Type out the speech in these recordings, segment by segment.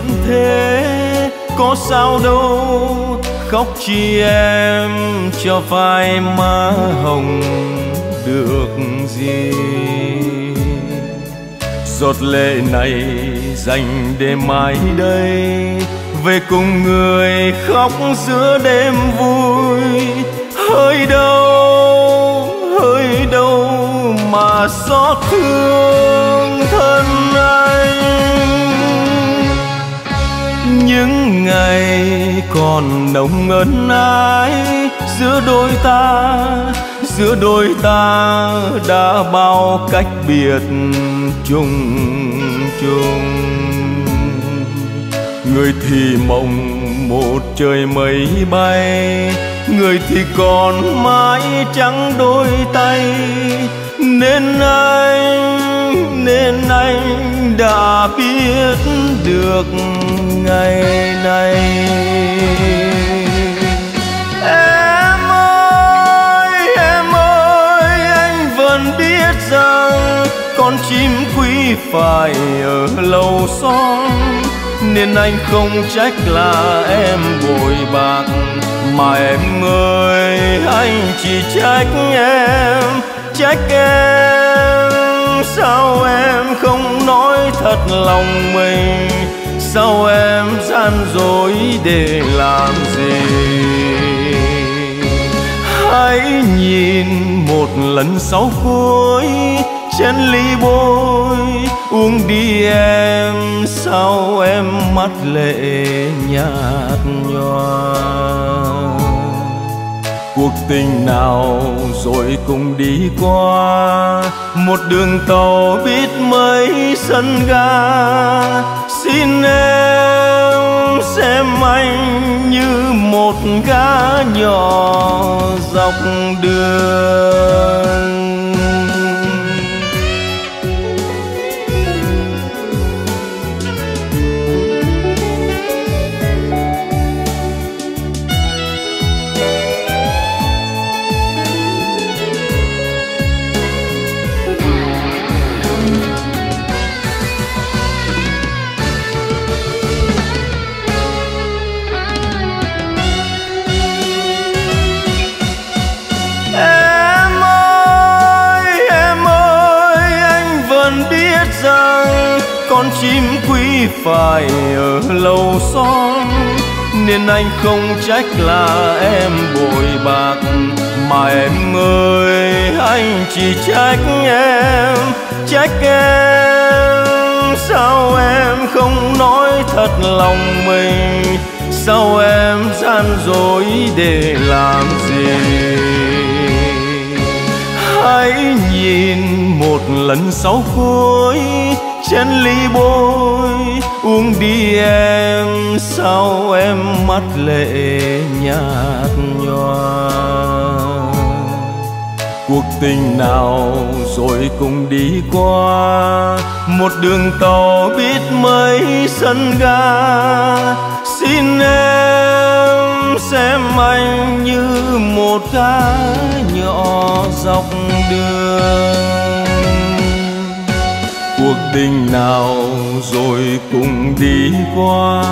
vẫn thế. Có sao đâu, khóc chi em cho vai má hồng được gì? Giọt lệ này dành để mãi đây, về cùng người khóc giữa đêm vui. Hơi đâu hơi đâu mà xót thương thân anh những ngày còn nồng ân ái, giữa đôi ta, giữa đôi ta đã bao cách biệt chung chung. Người thì mộng một trời mây bay, người thì còn mãi trắng đôi tay. Nên anh nên anh đã biết được ngày này. Em ơi em ơi, anh vẫn biết rằng con chim quý phải ở lâu son, nên anh không trách là em bội bạc, mà em ơi, anh chỉ trách em trách em sao em không nói thật lòng mình? Sao em gian dối để làm gì? Hãy nhìn một lần sau cuối chén ly bôi, uống đi em. Sao em mắt lệ nhạt nhòa? Cuộc tình nào rồi cùng đi qua. Một đường tàu biết mấy sân ga. Xin em xem anh như một gã nhỏ dọc đường. Quý ở lâu son nên anh không trách là em bội bạc, mà em ơi, anh chỉ trách em trách em. Sao em không nói thật lòng mình? Sao em gian dối để làm gì? Hãy nhìn một lần sau cuối chén ly bôi, uống đi em sao em mắt lệ nhạt nhòa. Cuộc tình nào rồi cùng đi qua, một đường tàu biết mấy sân ga. Xin em xem anh như một cá nhỏ dọc đường cuộc tình nào rồi cùng đi qua.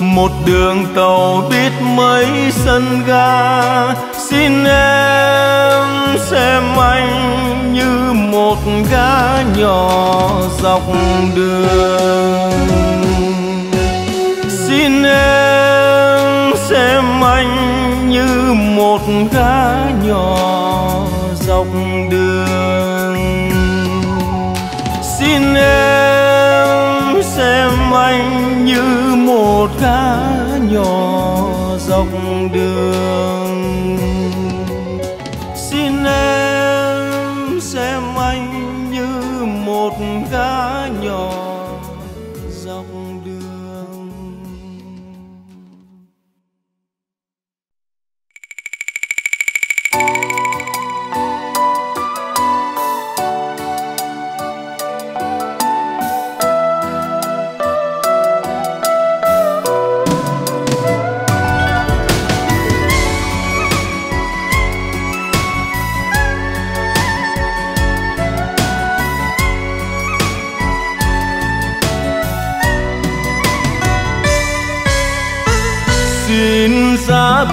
Một đường tàu biết mấy sân ga. Xin em xem anh như một gã nhỏ dọc đường. Xin em xem anh như một gã nhỏ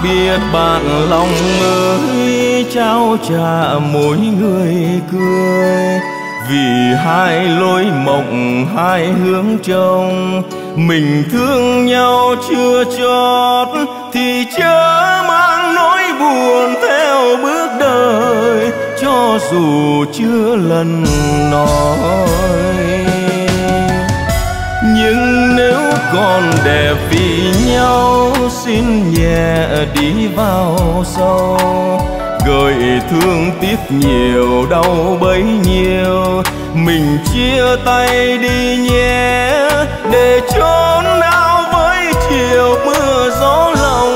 Biết bạn lòng ơi, trao trả mỗi người cười. Vì hai lối mộng, hai hướng trông, mình thương nhau chưa chót, thì chớ mang nỗi buồn theo bước đời, cho dù chưa lần nói. Nhưng nếu còn đẹp vì nhau xin nhẹ đi vào sâu. Gợi thương tiếc nhiều, đau bấy nhiêu. Mình chia tay đi nhé, để trốn nào với chiều mưa gió lòng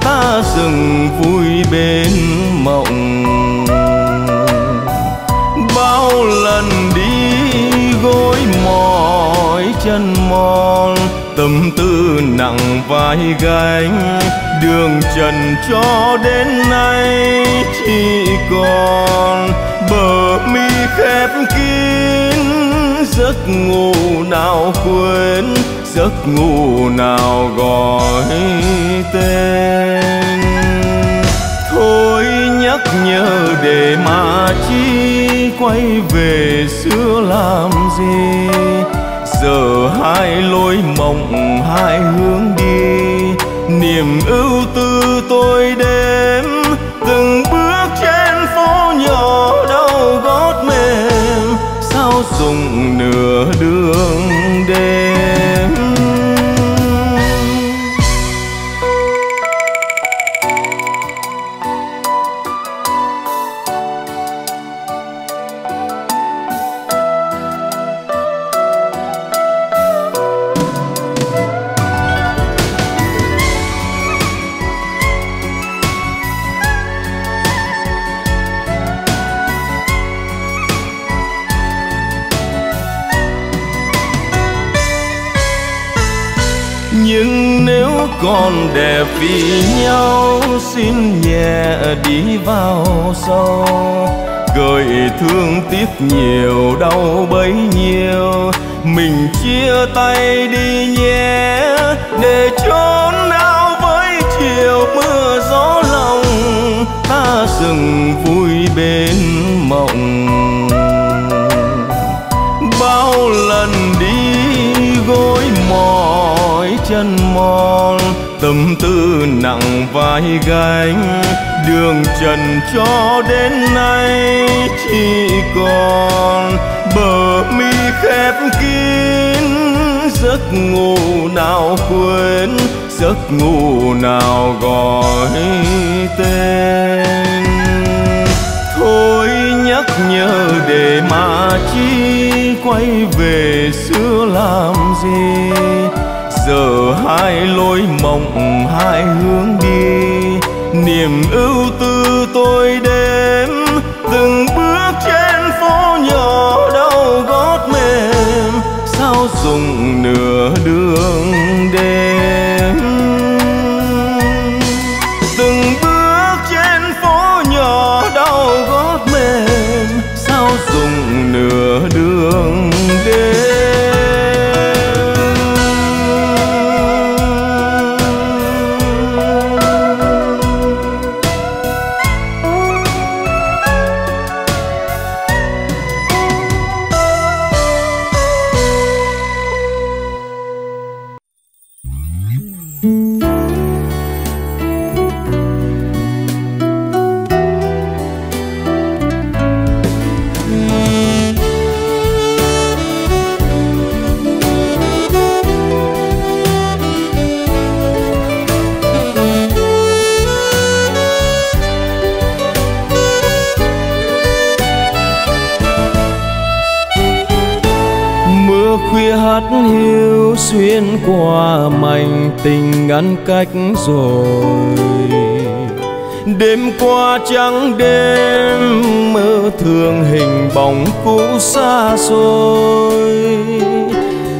ta dừng vui bên mộng. Bao lần đi gối mỏi chân mòn tâm tư nặng vai gánh, đường trần cho đến nay chỉ còn bờ mi khép kín. Giấc ngủ nào quên, giấc ngủ nào gọi tên. Thôi nhắc nhở để mà chi quay về xưa làm gì? Giờ hai lối mộng hai hướng đi. Niềm ưu tư tôi đêm con đẹp vì nhau xin nhẹ đi vào sâu. Gợi thương tiếc nhiều, đau bấy nhiêu. Mình chia tay đi nhé, để trốn nào với chiều mưa gió lòng. Ta dừng vui bên mộng. Bao lần đi gối mòn chân mòn, tâm tư nặng vai gánh. Đường trần cho đến nay chỉ còn bờ mi khép kín. Giấc ngủ nào quên, giấc ngủ nào gọi tên. Thôi nhắc nhở để mà chi, quay về xưa làm gì? Giờ hai lối mộng hai hướng đi. Niềm ưu tư tôi đêm mảnh tình ngăn cách rồi. Đêm qua trắng đêm, mơ thương hình bóng cũ xa xôi.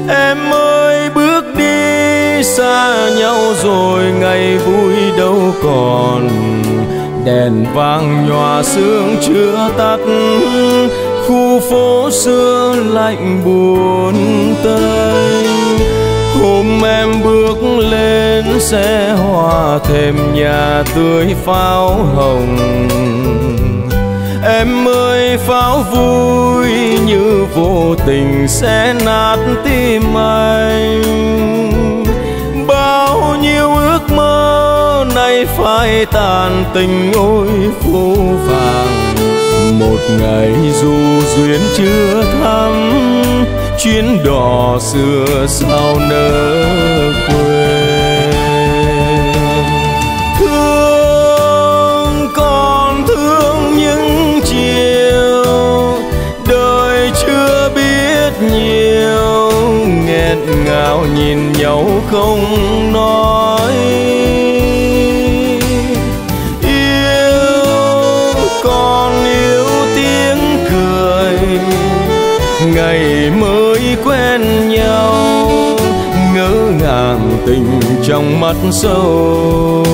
Em ơi, bước đi xa nhau rồi, ngày vui đâu còn. Đèn vàng nhòa sương chưa tắt, khu phố xưa lạnh buồn tênh hôm em bước lên sẽ hòa thêm nhà tươi pháo hồng. Em ơi, pháo vui như vô tình sẽ nát tim anh. Bao nhiêu ước mơ nay phai tàn tình ôi phố vàng. Một ngày dù duyên chưa thắm chuyến đò xưa sao nỡ quên trong mắt sâu.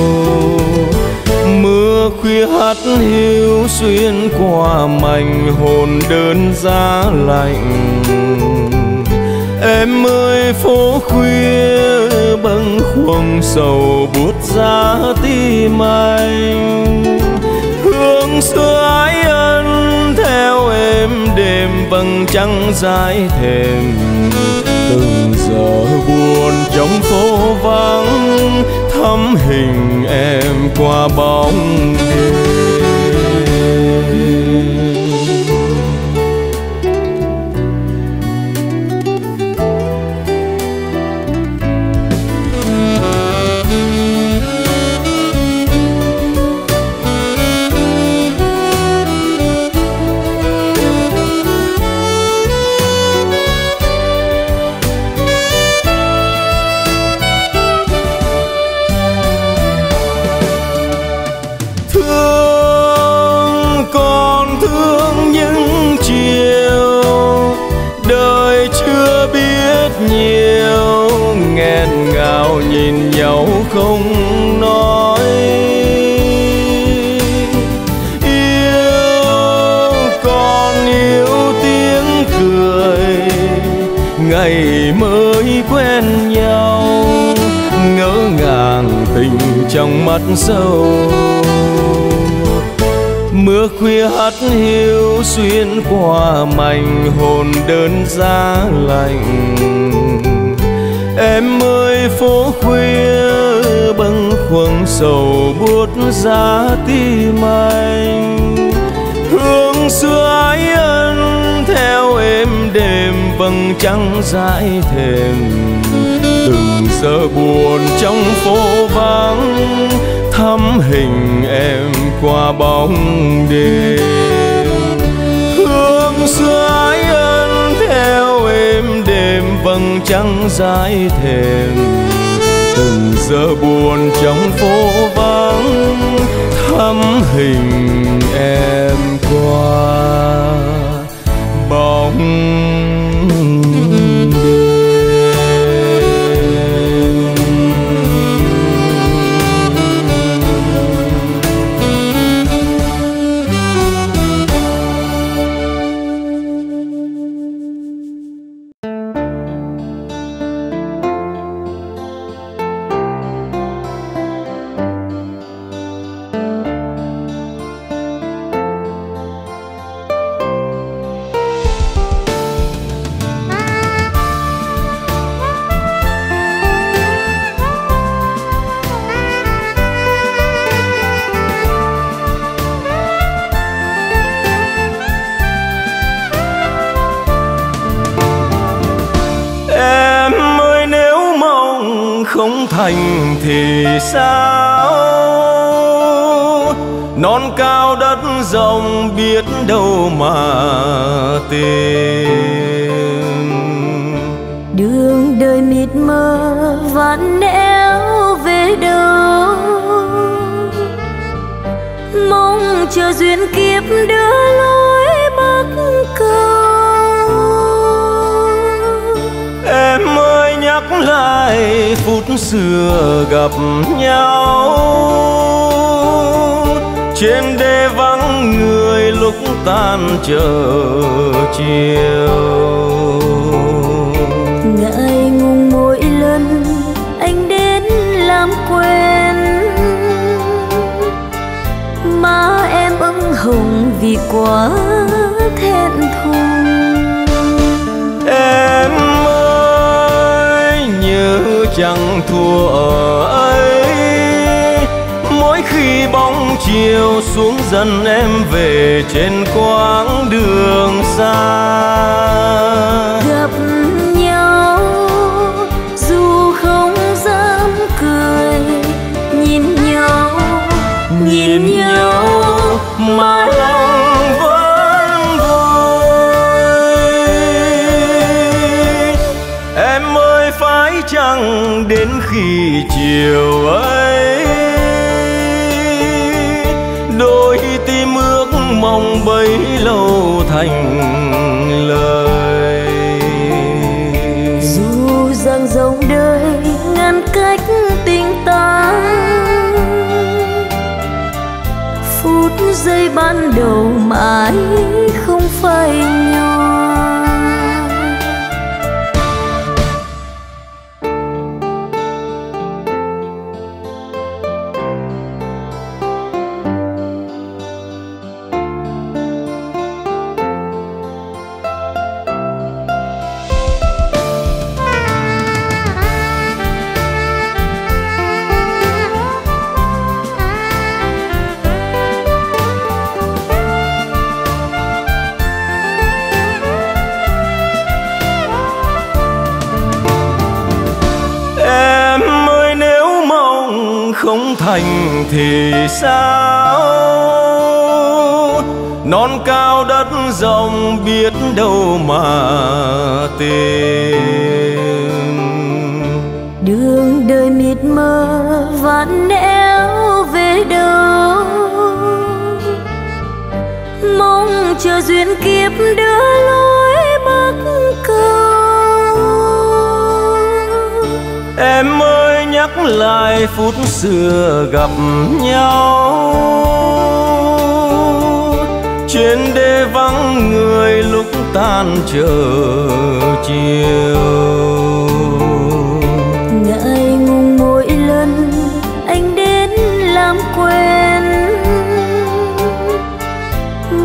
Mưa khuya hắt hiu xuyên qua mảnh hồn đơn giá lạnh. Em ơi, phố khuya bâng khuâng sầu bút giá tim anh. Hương xưa ái ân theo em, đêm vầng trăng dài thềm. từng giờ buồn trong phố vắng thắm hình em qua bóng đêm. Mảnh hồn đơn giá lạnh. Em ơi, phố khuya bâng khuâng sầu buốt giá tim anh. Hương xưa ái ân theo em đêm vầng trăng dãi thềm. Từng giờ buồn trong phố vắng, thắm hình em qua bóng đêm xưa ái ân theo em đêm vầng trăng dài thềm. Từng giờ buồn trong phố vắng, thắm hình em qua. Bóng thành thì sao? Non cao đất rộng biết đâu mà tìm. Đường đời mịt mờ vạn nẻo về đâu? Mong chờ duyên kiếp đưa lối nhắc lại phút xưa gặp nhau. Trên đê vắng người lúc tan chờ chiều. Ngại ngùng mỗi lần anh đến làm quen. Má em ưng hồng vì quá thẹn thùng. Chẳng thua ở ấy. Mỗi khi bóng chiều xuống dần em về trên quãng đường xa. Gặp nhau dù không dám cười nhìn nhau nhìn nhau mà lòng chăng đến khi chiều ấy. Đôi tim ước mong bấy lâu thành lời. Dù rằng dòng đời ngăn cách tình ta phút giây ban đầu mãi không phai gặp nhau. Trên đê vắng người lúc tan chờ chiều. Ngại ngùng mỗi lần anh đến làm quen.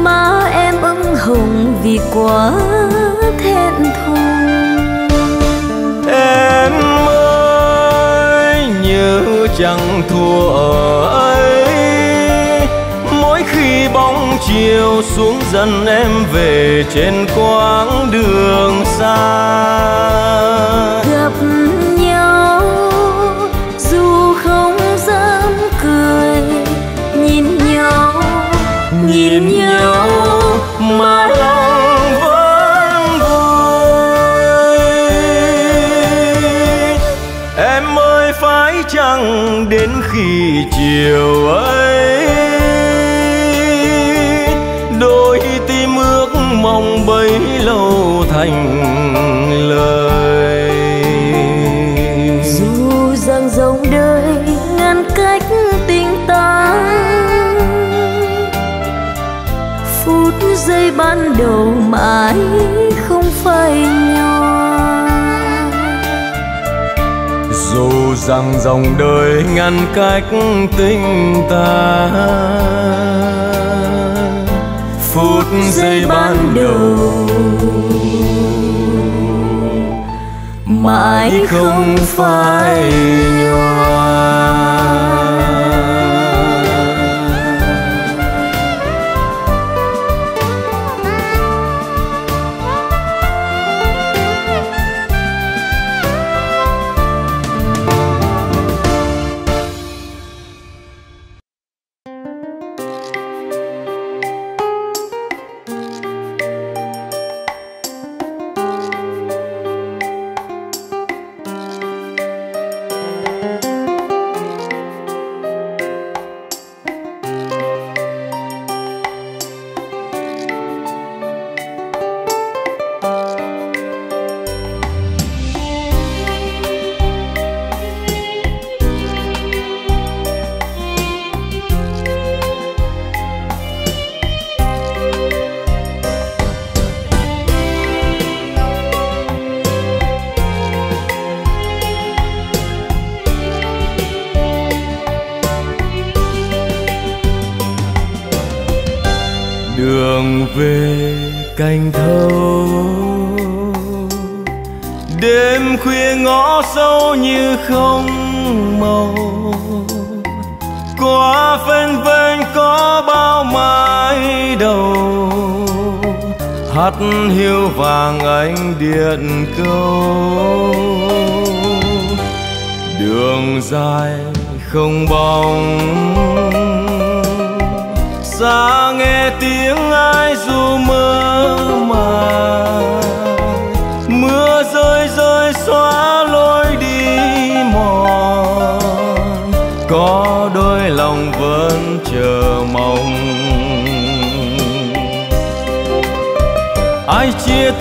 Má em ửng hồng vì quá thua ở ấy. Mỗi khi bóng chiều xuống dần em về trên quãng đường xa. Gặp nhau dù không dám cười nhìn nhau Nhìn nhau nắng đến khi chiều ấy. Đôi tim ước mong bấy lâu thành lời. Dù rằng dòng đời ngăn cách tình ta phút giây ban đầu mãi rằng dòng đời ngăn cách tình ta. Phút giây ban đầu, mãi không phai nhòa.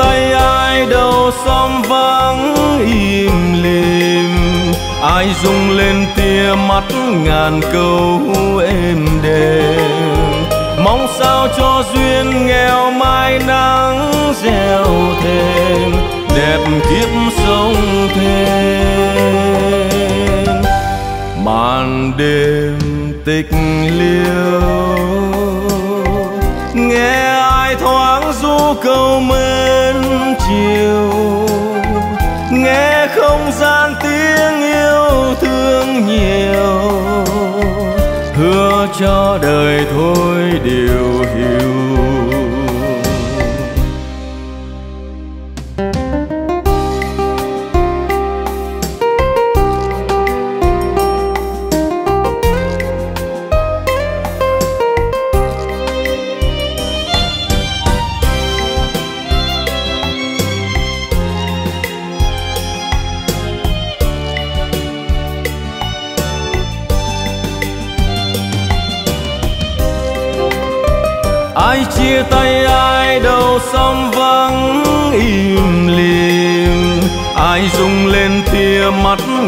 Tay ai đâu xóm vắng im lìm. Ai rung lên tia mắt ngàn câu êm đềm. Mong sao cho duyên nghèo mai nắng gieo thêm, đẹp kiếp sống thêm. Màn đêm tịch liêu nghe ai thoáng du câu mến chiều. Nghe không gian tiếng yêu thương nhiều. Hứa cho đời thôi điều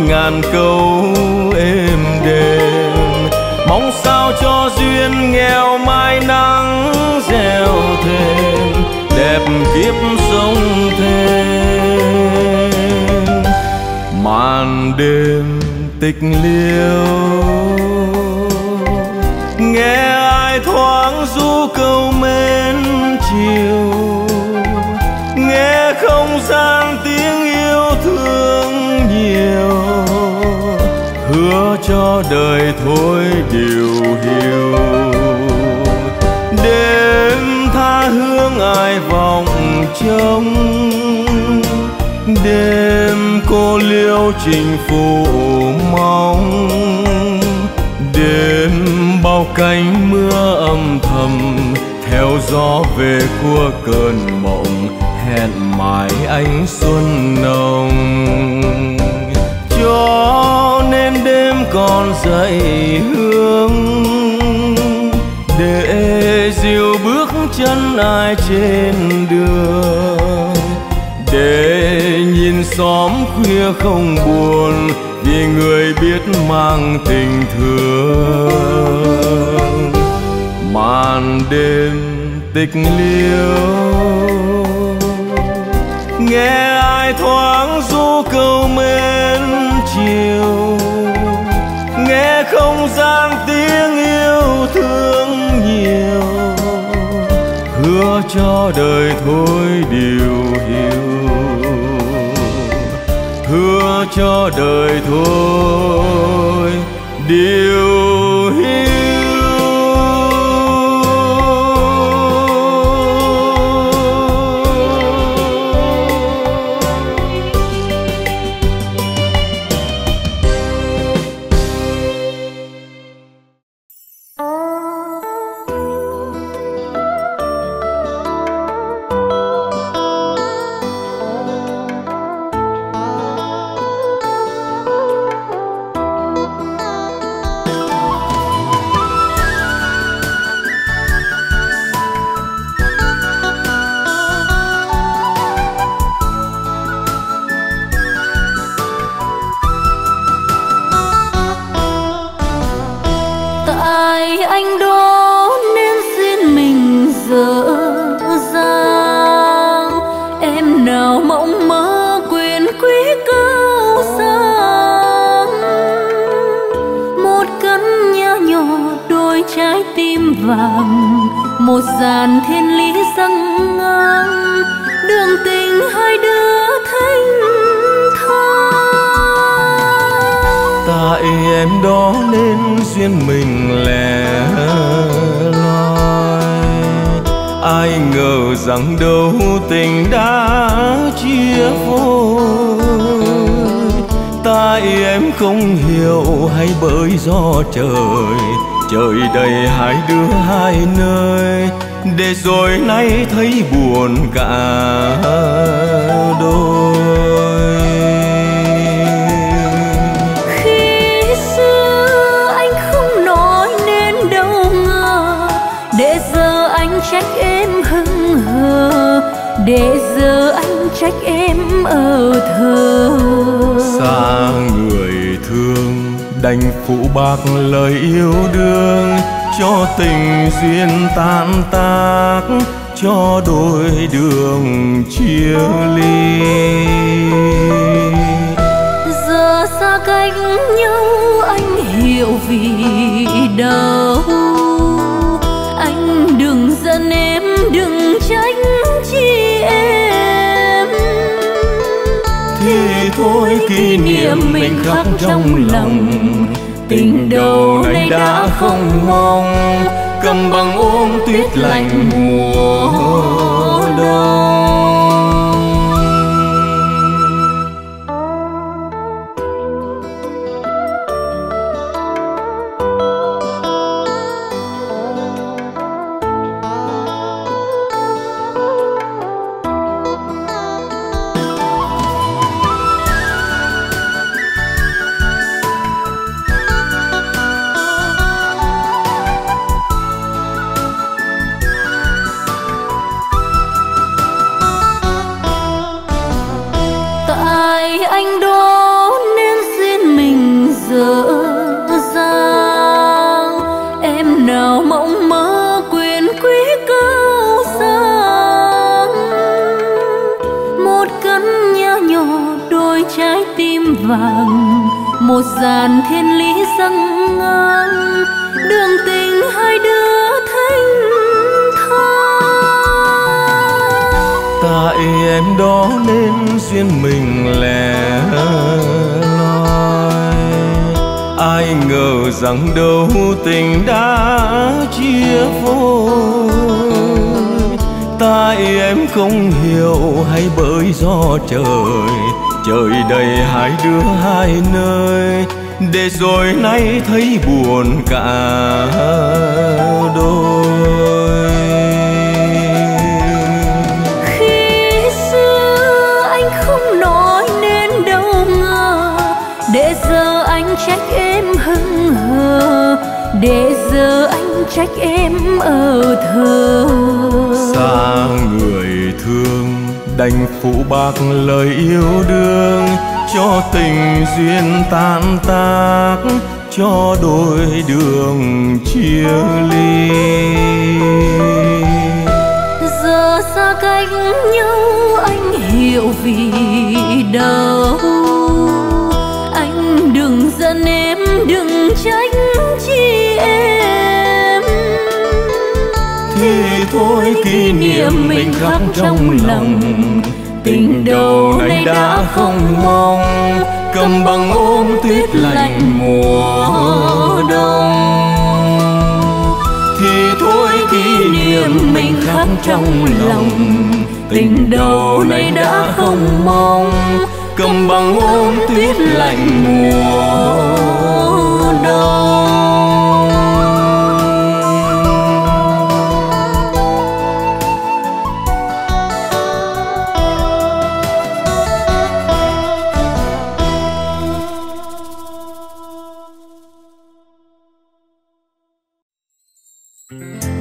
ngàn câu êm đềm. Mong sao cho duyên nghèo mai nắng gieo thêm, đẹp kiếp sống thêm. Màn đêm tịch liêu đời thôi điều hiu đêm tha hương ai vọng trông, đêm cô liêu trình phủ mong. Đêm bao cánh mưa âm thầm theo gió về của cơn mộng, hẹn mãi ánh xuân nồng. Cho con dậy hương để dìu bước chân ai trên đường. Để nhìn xóm khuya không buồn vì người biết mang tình thương. Màn đêm tịch liêu, nghe ai thoáng du câu mến chiều không gian tiếng yêu thương nhiều. Hứa cho đời thôi điều hiểu. Hứa cho đời thôi điều vàng, một dàn thiên lý dâng ngang, đường tình hai đứa thanh thang. Tại em đó nên duyên mình lẻ loi. Ai ngờ rằng đâu tình đã chia phôi. Tại em không hiểu hay bởi do trời trời đầy hai đứa hai nơi, để rồi nay thấy buồn cả đôi. Khi xưa anh không nói nên đâu ngờ, để giờ anh trách em hững hờ, để giờ anh trách em ở thờ. Đành phụ bạc lời yêu đương, cho tình duyên tan tác, cho đôi đường chia ly. Niệm mình khắc trong lòng. tình đầu này đã không mong. cầm bằng ôm tuyết lạnh mùa đông vàng. Một dàn thiên lý dâng ngang, đường tình hai đứa thanh thang. Tại em đó nên duyên mình lẻ loi. Ai ngờ rằng đâu tình đã chia phôi tại em không hiểu hay bởi do trời trời đầy hai đứa hai nơi để rồi nay thấy buồn cả đôi. Khi xưa anh không nói nên đâu ngờ để giờ anh trách em hững hờ để giờ anh trách em ở thờ. Xa người thương đành phụ bạc lời yêu đương cho tình duyên tan tác cho đôi đường chia ly. Giờ xa cách nhau anh hiểu vì đâu. Anh đừng giận em đừng trách chi em. Thì thôi kỷ niệm mình khắc trong lòng tình đầu này đã không mong. cầm bằng ôm tuyết lạnh mùa đông. Thì thôi kỷ niệm mình khắc trong lòng. Tình đầu này đã không mong. Cầm bằng ôm tuyết lạnh mùa đông Mm-hmm.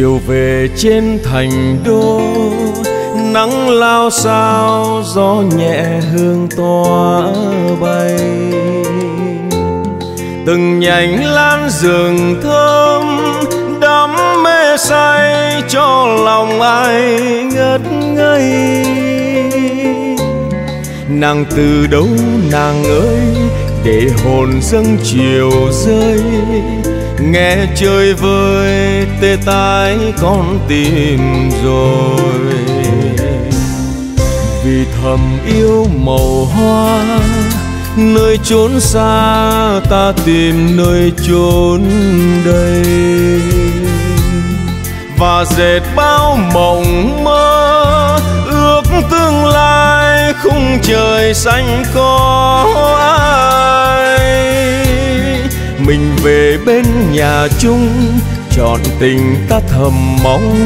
Chiều về trên thành đô, nắng lao sao gió nhẹ hương tỏa bay. Từng nhành lan rừng thơm, đắm mê say, cho lòng ai ngất ngây. Nàng từ đâu, nàng ơi, để hồn dâng chiều rơi nghe chơi vơi, tê tái con tim rồi. Vì thầm yêu màu hoa, nơi chốn xa ta tìm nơi chốn đây. Và dệt bao mộng mơ, ước tương lai khung trời xanh có ai mình về bên nhà chung trọn tình ta thầm mong.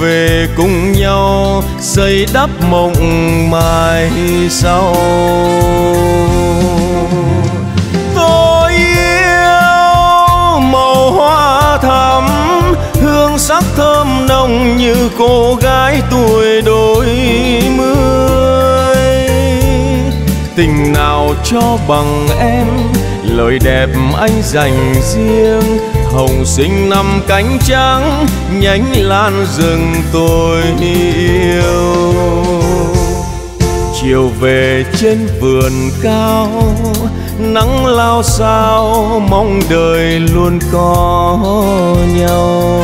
Về cùng nhau xây đắp mộng mai sau. Tôi yêu màu hoa thắm, hương sắc thơm nồng như cô gái tuổi đôi mươi. Tình nào cho bằng em lời đẹp anh dành riêng. Hồng sinh năm cánh trắng, nhánh lan rừng tôi yêu. Chiều về trên vườn cao, nắng lao sao mong đời luôn có nhau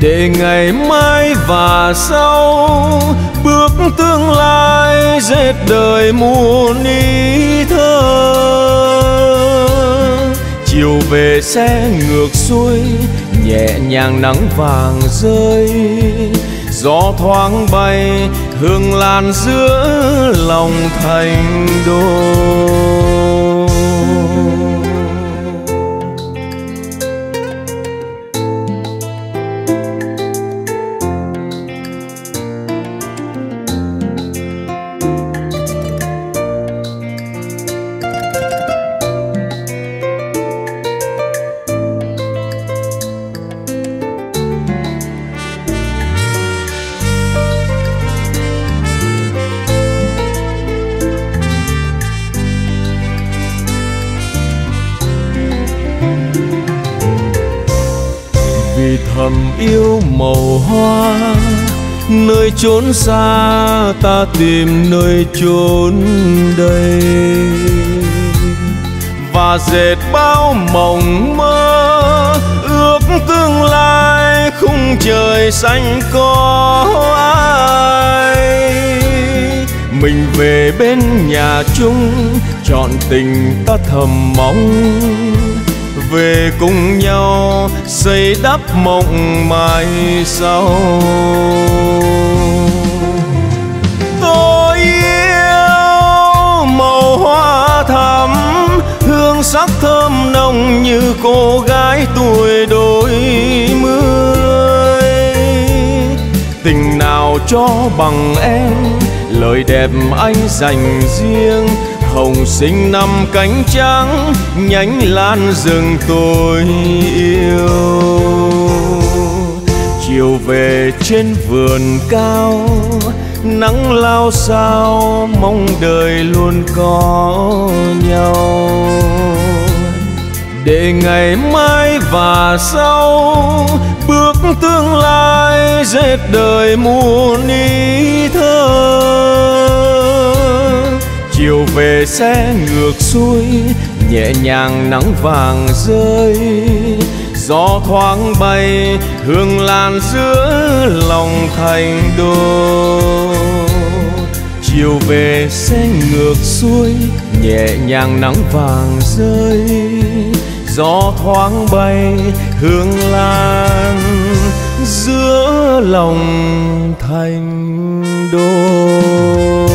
để ngày mai và sau, bước tương lai dệt đời muôn ý thơ. Chiều về xe ngược xuôi, nhẹ nhàng nắng vàng rơi. Gió thoáng bay, hương lan giữa lòng thành đô hoa, nơi chốn xa ta tìm nơi chốn đây. Và dệt bao mộng mơ, ước tương lai khung trời xanh có ai. Mình về bên nhà chung, chọn tình ta thầm mong về cùng nhau, xây đắp mộng mai sau. Tôi yêu màu hoa thắm, hương sắc thơm nồng như cô gái tuổi đôi mươi. Tình nào cho bằng em, lời đẹp anh dành riêng hồng sinh năm cánh trắng, nhánh lan rừng tôi yêu. Chiều về trên vườn cao, nắng lao sao, mong đời luôn có nhau. Để ngày mai và sau, bước tương lai dệt đời muôn ý thơ chiều về xe ngược xuôi, nhẹ nhàng nắng vàng rơi. Gió thoáng bay, hương lan giữa lòng thành đô. Chiều về xe ngược xuôi, nhẹ nhàng nắng vàng rơi. Gió thoáng bay, hương lan giữa lòng thành đô.